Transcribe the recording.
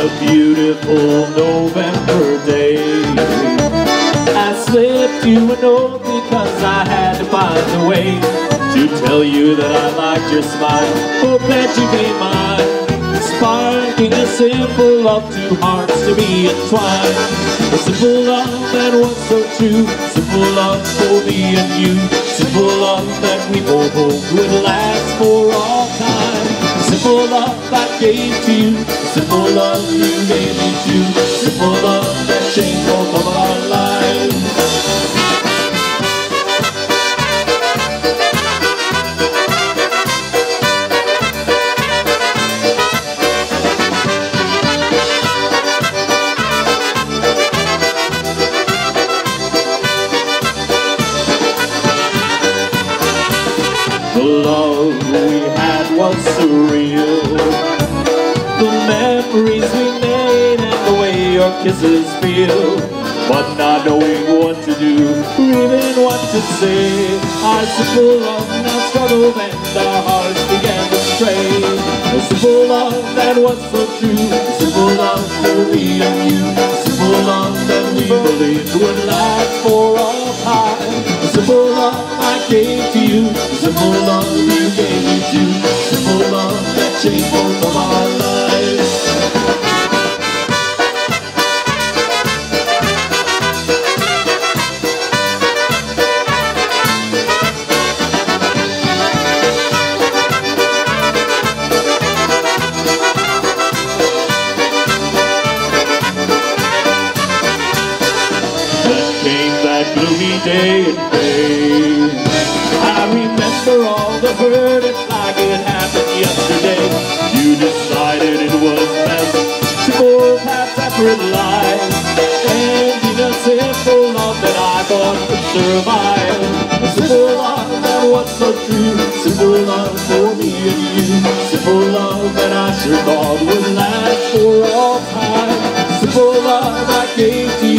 a beautiful November day. I slipped you a note because I had to find a way to tell you that I liked your smile. Hope that you be mine. Sparking a simple love, two hearts to be entwined. A simple love that was so true, simple love for me and you. Simple love that we both hope would last for all time. Simple love I gave to you, simple love you gave me too. Simple love that changed both of our lives. The love we had was surreal The memories we made and the way your kisses feel. But not knowing what to do, even what to say. Our simple love now struggled and our hearts began to stray. A simple love that was so true a Simple love for me and you a Simple love that we believed would last for all time A Simple love I gave to you a Simple love gloomy day and day. I remember all the hurt. It's like it happened yesterday. You decided it was best to both have separate lives. And in a simple love that I thought could survive. A simple love that was so true. Simple love for me and you. Simple love that I sure thought would last for all time. Simple love I gave to you.